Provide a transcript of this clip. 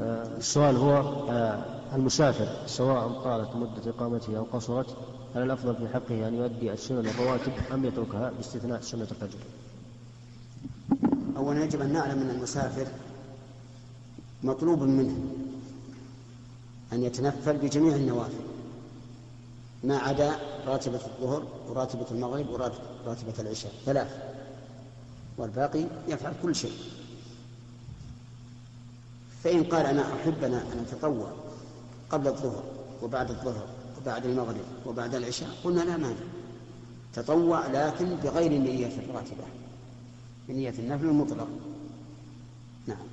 آه، السؤال هو آه، المسافر سواء طالت مدة إقامته أو قصرت هل الأفضل في حقه أن يؤدي السنن الرواتب أم يتركها باستثناء سنة الفجر؟ أولا يجب أن نعلم أن المسافر مطلوب منه أن يتنفل بجميع النوافل ما عدا راتبة الظهر وراتبة المغرب وراتبة العشاء ثلاث والباقي يفعل كل شيء فإن قال أنا أحب أن أتطوع قبل الظهر وبعد الظهر وبعد المغرب وبعد العشاء قلنا لا مانع. تطوع لكن بغير النية الراتبة. بنية النفل المطلق. نعم.